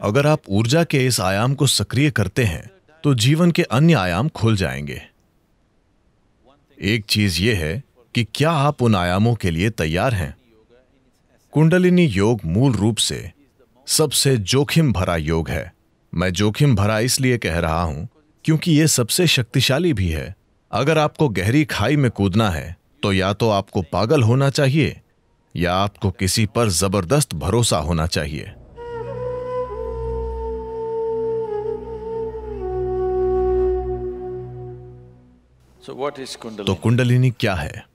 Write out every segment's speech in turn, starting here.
अगर आप ऊर्जा के इस आयाम को सक्रिय करते हैं तो जीवन के अन्य आयाम खुल जाएँगे। एक चीज़ यह है कि क्या आप उन आयामों के लिए तैयार हैं? कुंडलिनी योग मूल रूप से सबसे जोखिम भरा योग है। मैं जोखिम भरा इसलिए कह रहा हूँ क्योंकि यह सबसे शक्तिशाली भी है। अगर आपको गहरी खाई में कूदना है तो या तो आपको पागल होना चाहिए, या आपको किसी पर ज़बरदस्त भरोसा होना चाहिए। So तो कुंडलिनी क्या है?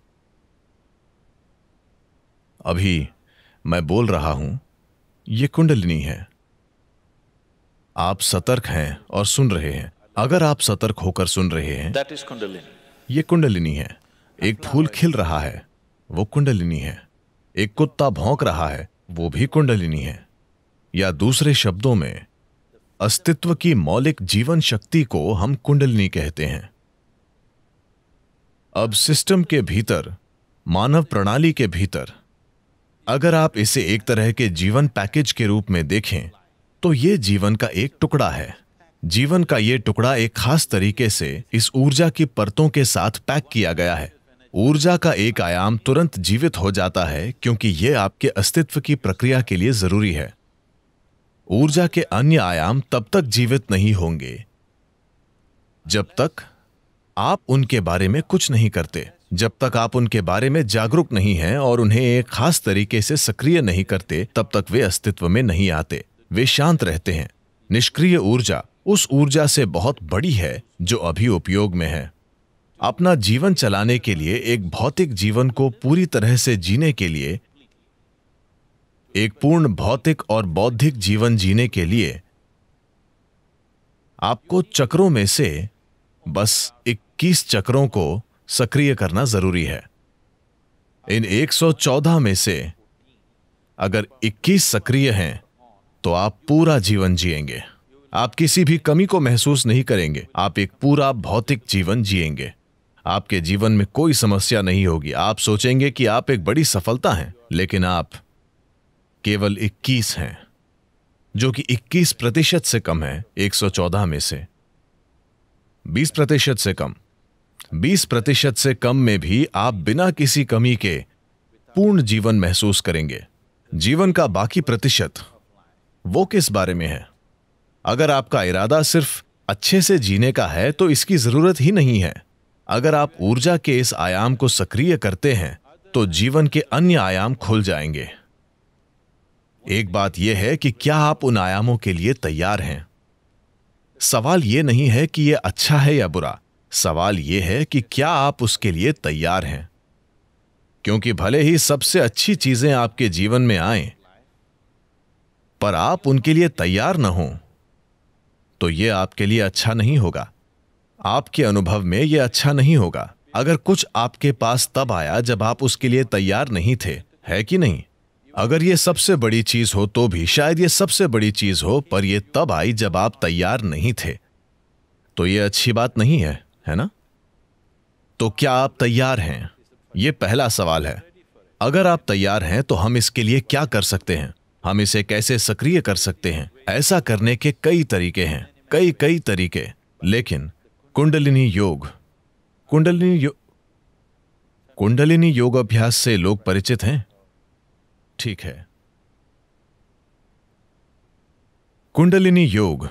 अभी मैं बोल रहा हूँ यह कुंडलिनी है। आप सतर्क हैं और सुन रहे हैं। अगर आप सतर्क होकर सुन रहे हैं ये कुंडलिनी है। एक फूल खिल रहा है वो कुंडलिनी है। एक कुत्ता भौंक रहा है वो भी कुंडलिनी है। या दूसरे शब्दों में अस्तित्व की मौलिक जीवन शक्ति को हम कुंडलिनी कहते हैं। अब सिस्टम के भीतर, मानव प्रणाली के भीतर, अगर आप इसे एक तरह के जीवन पैकेज के रूप में देखें तो यह जीवन का एक टुकड़ा है। जीवन का यह टुकड़ा एक खास तरीके से इस ऊर्जा की परतों के साथ पैक किया गया है। ऊर्जा का एक आयाम तुरंत जीवित हो जाता है, क्योंकि यह आपके अस्तित्व की प्रक्रिया के लिए ज़रूरी है। ऊर्जा के अन्य आयाम तब तक जीवित नहीं होंगे, जब तक आप उनके बारे में कुछ नहीं करते। जब तक आप उनके बारे में जागरूक नहीं हैं और उन्हें एक खास तरीके से सक्रिय नहीं करते, तब तक वे अस्तित्व में नहीं आते। वे शांत रहते हैं। निष्क्रिय ऊर्जा उस ऊर्जा से बहुत बड़ी है जो अभी उपयोग में है। अपना जीवन चलाने के लिए, एक भौतिक जीवन को पूरी तरह से जीने के लिए, एक पूर्ण भौतिक और बौद्धिक जीवन जीने के लिए, आपको चक्रों में से बस 21 चक्रों को सक्रिय करना ज़रूरी है। इन 114 में से अगर 21 सक्रिय हैं तो आप पूरा जीवन जिएँगे। आप किसी भी कमी को महसूस नहीं करेंगे। आप एक पूरा भौतिक जीवन जिएँगे। आपके जीवन में कोई समस्या नहीं होगी। आप सोचेंगे कि आप एक बड़ी सफलता हैं, लेकिन आप केवल 21 हैं, जो कि 21 प्रतिशत से कम है 114 में से। 20 प्रतिशत से कम। 20 प्रतिशत से कम में भी आप बिना किसी कमी के पूर्ण जीवन महसूस करेंगे। जीवन का बाकी प्रतिशत वो किस बारे में है? अगर आपका इरादा सिर्फ़ अच्छे से जीने का है तो इसकी ज़रूरत ही नहीं है। अगर आप ऊर्जा के इस आयाम को सक्रिय करते हैं तो जीवन के अन्य आयाम खुल जाएँगे। एक बात यह है कि क्या आप उन आयामों के लिए तैयार हैं? सवाल यह नहीं है कि यह अच्छा है या बुरा। सवाल यह है कि क्या आप उसके लिए तैयार हैं? क्योंकि भले ही सबसे अच्छी चीज़ें आपके जीवन में आए, पर आप उनके लिए तैयार न हो तो यह आपके लिए अच्छा नहीं होगा। आपके अनुभव में यह अच्छा नहीं होगा। अगर कुछ आपके पास तब आया जब आप उसके लिए तैयार नहीं थे, है कि नहीं? अगर ये सबसे बड़ी चीज़ हो तो भी, शायद ये सबसे बड़ी चीज़ हो, पर यह तब आई जब आप तैयार नहीं थे। तो यह अच्छी बात नहीं है है ना? तो क्या आप तैयार हैं? यह पहला सवाल है। अगर आप तैयार हैं तो हम इसके लिए क्या कर सकते हैं? हम इसे कैसे सक्रिय कर सकते हैं? ऐसा करने के कई तरीके हैं, कई कई तरीके। लेकिन कुंडलिनी योग कुंडलिनी योग कुंडलिनी योग अभ्यास से लोग परिचित हैं? ठीक है। कुंडलिनी योग,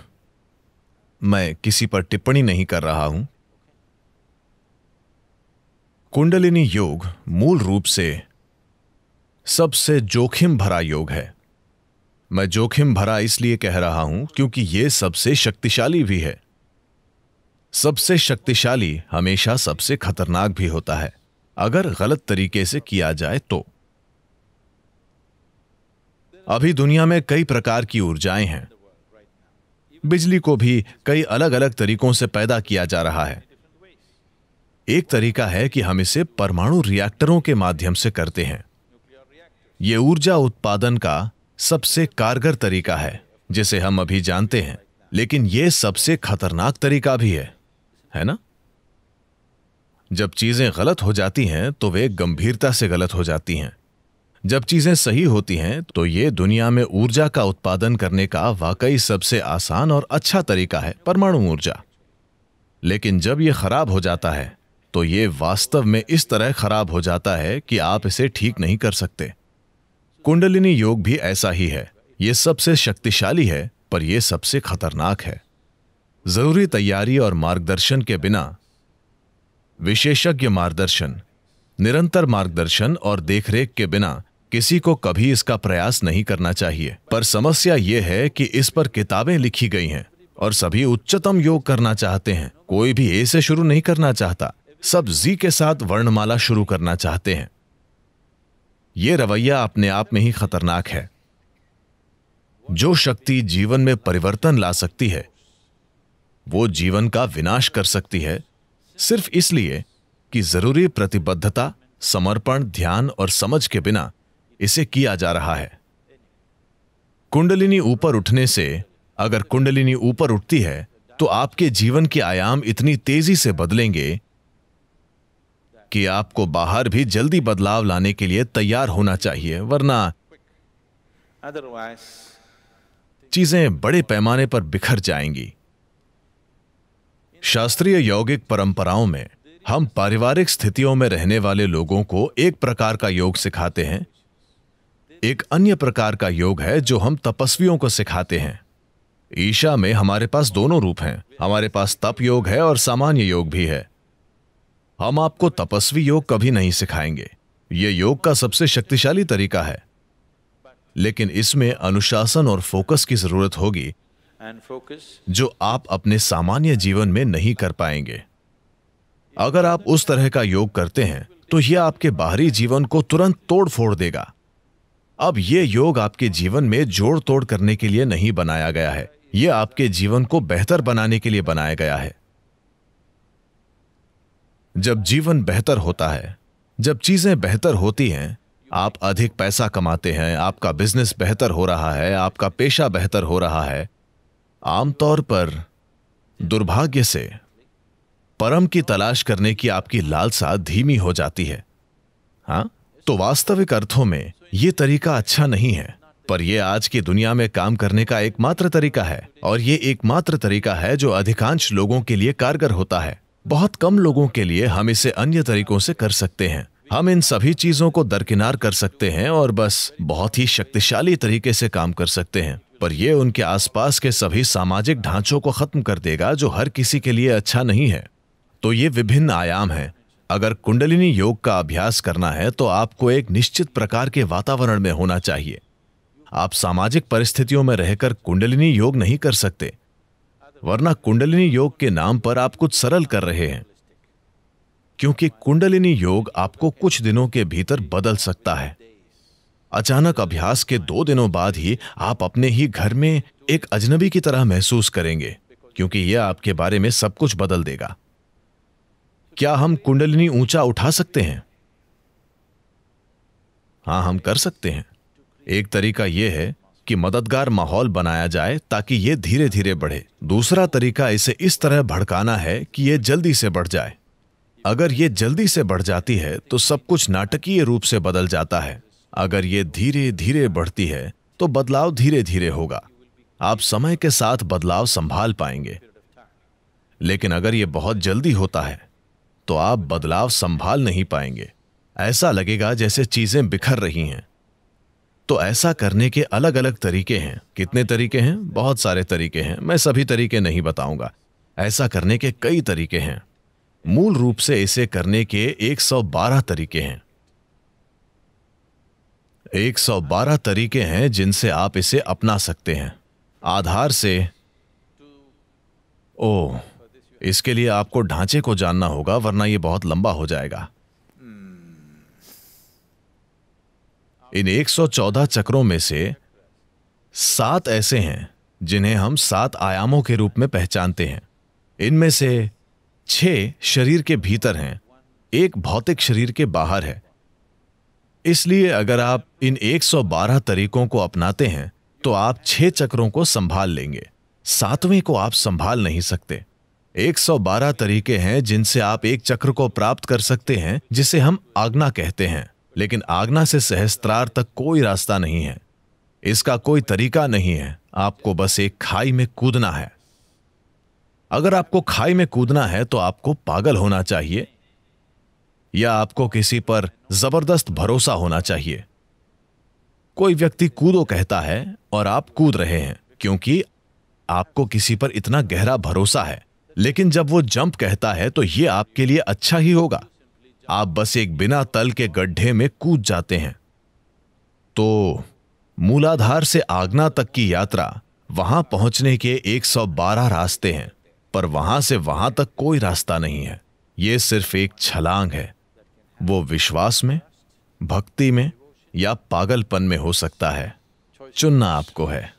मैं किसी पर टिप्पणी नहीं कर रहा हूँ। कुंडलिनी योग मूल रूप से सबसे जोखिम भरा योग है। मैं जोखिम भरा इसलिए कह रहा हूँ क्योंकि यह सबसे शक्तिशाली भी है। सबसे शक्तिशाली हमेशा सबसे खतरनाक भी होता है, अगर गलत तरीके से किया जाए तो। अभी दुनिया में कई प्रकार की ऊर्जाएँ हैं। बिजली को भी कई अलग अलग तरीकों से पैदा किया जा रहा है। एक तरीका है कि हम इसे परमाणु रिएक्टरों के माध्यम से करते हैं। यह ऊर्जा उत्पादन का सबसे कारगर तरीका है, जिसे हम अभी जानते हैं, लेकिन यह सबसे खतरनाक तरीका भी है है ना? जब चीज़ें गलत हो जाती हैं तो वे गंभीरता से गलत हो जाती हैं। जब चीज़ें सही होती हैं तो ये दुनिया में ऊर्जा का उत्पादन करने का वाकई सबसे आसान और अच्छा तरीका है, परमाणु ऊर्जा। लेकिन जब ये खराब हो जाता है तो ये वास्तव में इस तरह खराब हो जाता है कि आप इसे ठीक नहीं कर सकते। कुंडलिनी योग भी ऐसा ही है। ये सबसे शक्तिशाली है, पर यह सबसे खतरनाक है। ज़रूरी तैयारी और मार्गदर्शन के बिना विशेषज्ञ मार्गदर्शन, निरंतर मार्गदर्शन और देखरेख के बिना किसी को कभी इसका प्रयास नहीं करना चाहिए। पर समस्या यह है कि इस पर किताबें लिखी गई हैं और सभी उच्चतम योग करना चाहते हैं। कोई भी ए से शुरू नहीं करना चाहता। सब जी के साथ वर्णमाला शुरू करना चाहते हैं। यह रवैया अपने आप में ही खतरनाक है। जो शक्ति जीवन में परिवर्तन ला सकती है, वो जीवन का विनाश कर सकती है। सिर्फ़ इसलिए कि ज़रूरी प्रतिबद्धता, समर्पण, ध्यान और समझ के बिना इसे किया जा रहा है। कुंडलिनी ऊपर उठने से अगर कुंडलिनी ऊपर उठती है तो आपके जीवन के आयाम इतनी तेज़ी से बदलेंगे कि आपको बाहर भी जल्दी बदलाव लाने के लिए तैयार होना चाहिए वरना चीज़ें बड़े पैमाने पर बिखर जाएँगी। शास्त्रीय यौगिक परंपराओं में हम पारिवारिक स्थितियों में रहने वाले लोगों को एक प्रकार का योग सिखाते हैं एक अन्य प्रकार का योग है जो हम तपस्वियों को सिखाते हैं। ईशा में हमारे पास दोनों रूप हैं। हमारे पास तप योग है और सामान्य योग भी है। हम आपको तपस्वी योग कभी नहीं सिखाएँगे। यह योग का सबसे शक्तिशाली तरीका है। लेकिन इसमें अनुशासन और फोकस की ज़रूरत होगी जो आप अपने सामान्य जीवन में नहीं कर पाएँगे। अगर आप उस तरह का योग करते हैं तो यह आपके बाहरी जीवन को तुरंत तोड़ फोड़ देगा। अब यह योग आपके जीवन में जोड़ तोड़ करने के लिए नहीं बनाया गया है। यह आपके जीवन को बेहतर बनाने के लिए बनाया गया है। जब जीवन बेहतर होता है, जब चीज़ें बेहतर होती हैं, आप अधिक पैसा कमाते हैं, आपका बिज़नेस बेहतर हो रहा है, आपका पेशा बेहतर हो रहा है, आमतौर पर दुर्भाग्य से परम की तलाश करने की आपकी लालसा धीमी हो जाती है। हाँ? तो वास्तविक अर्थों में यह तरीका अच्छा नहीं है। पर यह आज की दुनिया में काम करने का एकमात्र तरीका है और यह एकमात्र तरीका है जो अधिकांश लोगों के लिए कारगर होता है। बहुत कम लोगों के लिए हम इसे अन्य तरीकों से कर सकते हैं। हम इन सभी चीज़ों को दरकिनार कर सकते हैं और बस बहुत ही शक्तिशाली तरीके से काम कर सकते हैं। पर यह उनके आसपास के सभी सामाजिक ढांचों को खत्म कर देगा जो हर किसी के लिए अच्छा नहीं है। तो ये विभिन्न आयाम है। अगर कुंडलिनी योग का अभ्यास करना है तो आपको एक निश्चित प्रकार के वातावरण में होना चाहिए। आप सामाजिक परिस्थितियों में रहकर कुंडलिनी योग नहीं कर सकते, वरना कुंडलिनी योग के नाम पर आप कुछ सरल कर रहे हैं। क्योंकि कुंडलिनी योग आपको कुछ दिनों के भीतर बदल सकता है। अचानक अभ्यास के दो दिनों बाद ही आप अपने ही घर में एक अजनबी की तरह महसूस करेंगे, क्योंकि यह आपके बारे में सब कुछ बदल देगा। क्या हम कुंडलिनी ऊँचा उठा सकते हैं? हाँ, हम कर सकते हैं। एक तरीका यह है कि मददगार माहौल बनाया जाए ताकि यह धीरे धीरे बढ़े। दूसरा तरीका इसे इस तरह भड़काना है कि यह जल्दी से बढ़ जाए। अगर ये जल्दी से बढ़ जाती है तो सब कुछ नाटकीय रूप से बदल जाता है। अगर ये धीरे धीरे बढ़ती है तो बदलाव धीरे धीरे होगा। आप समय के साथ बदलाव संभाल पाएँगे। लेकिन अगर यह बहुत जल्दी होता है तो आप बदलाव संभाल नहीं पाएँगे। ऐसा लगेगा जैसे चीज़ें बिखर रही हैं। तो ऐसा करने के अलग अलग तरीके हैं। कितने तरीके हैं? बहुत सारे तरीके हैं। मैं सभी तरीके नहीं बताऊँगा। ऐसा करने के कई तरीके हैं। मूल रूप से इसे करने के 112 तरीके हैं। 112 तरीके हैं जिनसे आप इसे अपना सकते हैं। आधार से, ओ इसके लिए आपको ढांचे को जानना होगा, वरना यह बहुत लंबा हो जाएगा। इन 114 चक्रों में से सात ऐसे हैं, जिन्हें हम सात आयामों के रूप में पहचानते हैं। इनमें से छह शरीर के भीतर हैं, एक भौतिक शरीर के बाहर है। इसलिए अगर आप इन 112 तरीकों को अपनाते हैं तो आप छह चक्रों को संभाल लेंगे। सातवें को आप संभाल नहीं सकते। 112 तरीके हैं जिनसे आप एक चक्र को प्राप्त कर सकते हैं, जिसे हम आज्ञा कहते हैं। लेकिन आगना से सहस्त्रार तक कोई रास्ता नहीं है। इसका कोई तरीका नहीं है। आपको बस एक खाई में कूदना है। अगर आपको खाई में कूदना है तो आपको पागल होना चाहिए। या आपको किसी पर ज़बरदस्त भरोसा होना चाहिए। कोई व्यक्ति कूदो कहता है, और आप कूद रहे हैं, क्योंकि आपको किसी पर इतना गहरा भरोसा है। लेकिन जब वो जंप कहता है तो यह आपके लिए अच्छा ही होगा। आप बस एक बिना तल के गड्ढे में कूद जाते हैं। तो मूलाधार से आगना तक की यात्रा वहाँ पहुँचने के 112 रास्ते हैं, पर वहाँ से वहाँ तक कोई रास्ता नहीं है। यह सिर्फ़ एक छलांग है। वो विश्वास में, भक्ति में या पागलपन में हो सकता है। चुनना आपको है।